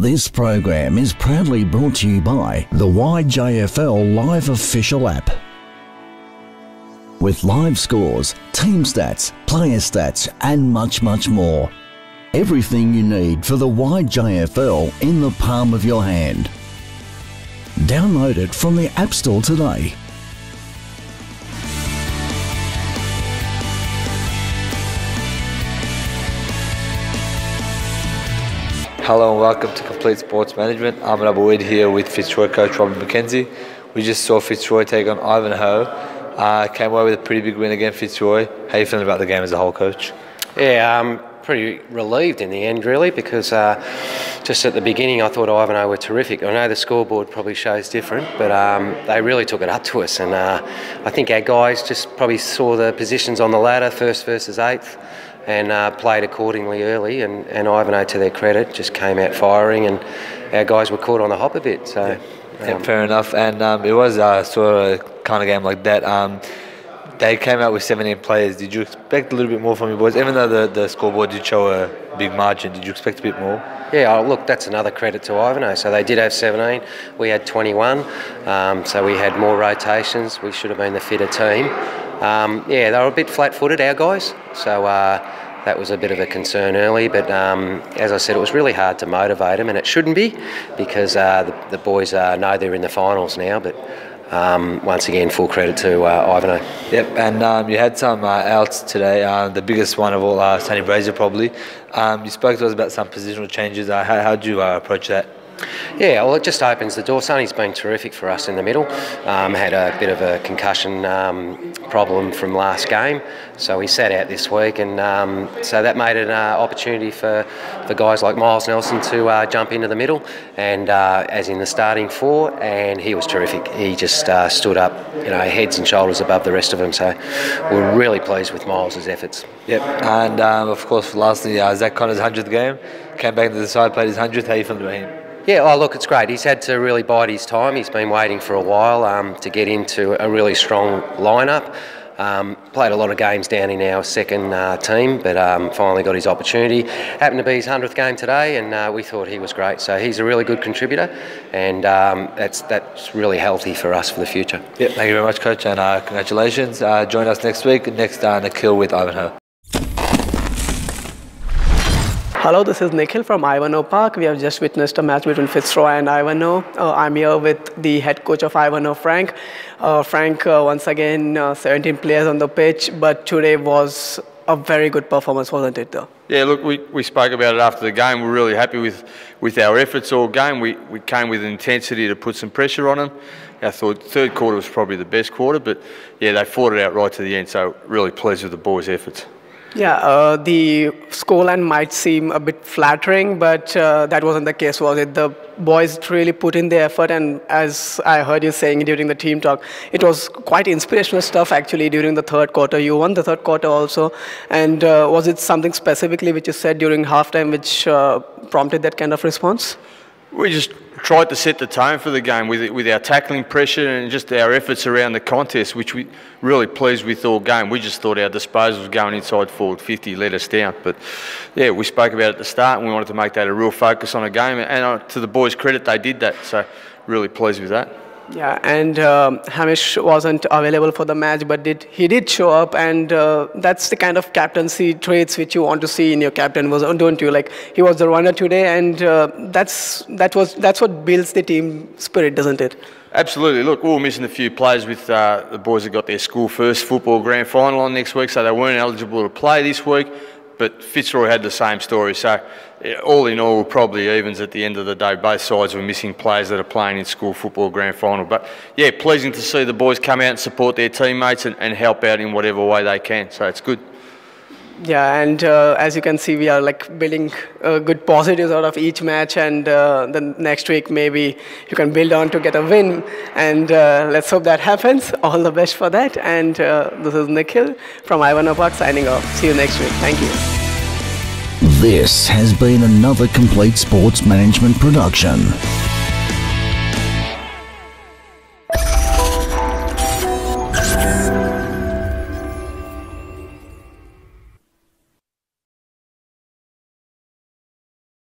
This program is proudly brought to you by the YJFL Live Official app. With live scores, team stats, player stats, and much, much more. Everything you need for the YJFL in the palm of your hand. Download it from the App Store today. Hello and welcome to Complete Sports Management. I'm Wade here with Fitzroy coach Robin McKenzie. We just saw Fitzroy take on Ivanhoe. Uh, came away with a pretty big win against Fitzroy. How are you feeling about the game as a whole, coach? Yeah, I'm pretty relieved in the end, really, because uh, just at the beginning I thought Ivanhoe were terrific. I know the scoreboard probably shows different, but um, they really took it up to us. And uh, I think our guys just probably saw the positions on the ladder, first versus eighth and uh, played accordingly early. And, and Ivanhoe, to their credit, just came out firing, and our guys were caught on the hop a bit. So, yeah, yeah um, fair enough. And um, it was uh, sort of a kind of game like that. Um, they came out with 17 players. Did you expect a little bit more from your boys? Even though the, the scoreboard did show a big margin, did you expect a bit more? Yeah, oh, look, that's another credit to Ivanhoe. So they did have 17. We had 21. Um, so we had more rotations. We should have been the fitter team. Um, yeah, they were a bit flat-footed, our guys. So uh, that was a bit of a concern early. But um, as I said, it was really hard to motivate them, and it shouldn't be because uh, the, the, boys uh, know they're in the finals now. But um, once again, full credit to uh, Ivanhoe. Yep, and um, you had some uh, outs today. Uh, the biggest one of all, uh, Brazier, probably. Um, you spoke to us about some positional changes. Uh, how did you uh, approach that? Yeah, well, it just opens the door. Sonny's been terrific for us in the middle. Um, had a bit of a concussion um, problem from last game, so he sat out this week, and um, so that made an uh, opportunity for, for guys like Miles Nelson to uh, jump into the middle, and uh, as in the starting four, and he was terrific. He just uh, stood up, you know, heads and shoulders above the rest of them. So we're really pleased with Miles's efforts. Yep, and um, of course, lastly, uh, Zach Connor's hundredth game came back to the side, played his hundredth. How you feeling about him? Yeah, oh, look, it's great. He's had to really bide his time. He's been waiting for a while um, to get into a really strong lineup. Um, played a lot of games down in our second uh, team, but um, finally got his opportunity. Happened to be his 100th game today, and uh, we thought he was great. So he's a really good contributor, and um, that's that's really healthy for us for the future. Yeah, thank you very much, Coach, and uh, congratulations. Uh, join us next week, next uh, Nikhil with Ivanhoe. Hello, this is Nikhil from Ivanhoe Park. We have just witnessed a match between Fitzroy and Ivanhoe. Uh, I'm here with the head coach of Ivanhoe, Frank. Uh, Frank, uh, once again, uh, 17 players on the pitch, but today was a very good performance, wasn't it, though? Yeah, look, we, we spoke about it after the game. We're really happy with, with our efforts all game. We, we came with an intensity to put some pressure on them. I thought third quarter was probably the best quarter, but yeah, they fought it out right to the end, so really pleased with the boys' efforts. Yeah, uh, the scoreline might seem a bit flattering, but uh, that wasn't the case, was it? The boys really put in the effort, and as I heard you saying during the team talk, it was quite inspirational stuff actually during the third quarter. You won the third quarter also, and uh, was it something specifically which you said during halftime which uh, prompted that kind of response? We just tried to set the tone for the game with, with our tackling pressure and just our efforts around the contest, which we really pleased with all game. We just thought our disposals going inside forward 50 let us down. But yeah, we spoke about it at the start and we wanted to make that a real focus on a game. And uh, to the boys' credit, they did that. So really pleased with that. Yeah, and um, Hamish wasn't available for the match, but did he did show up, and uh, that's the kind of captaincy traits which you want to see in your captain, was don't you? Like he was the runner today, and uh, that's that was that's what builds the team spirit, doesn't it? Absolutely. Look, we were missing a few players with uh, the boys that got their school first football grand final on next week, so they weren't eligible to play this week. But Fitzroy had the same story. So, all in all, probably evens at the end of the day. Both sides were missing players that are playing in school football grand final. But yeah, pleasing to see the boys come out and support their teammates and, and help out in whatever way they can. So, it's good. Yeah, and uh, as you can see, we are like building uh, good positives out of each match, and uh, the next week maybe you can build on to get a win, and uh, let's hope that happens. All the best for that. And uh, this is Nikhil from Ivanhoe Park signing off. See you next week. Thank you. This has been another complete sports management production.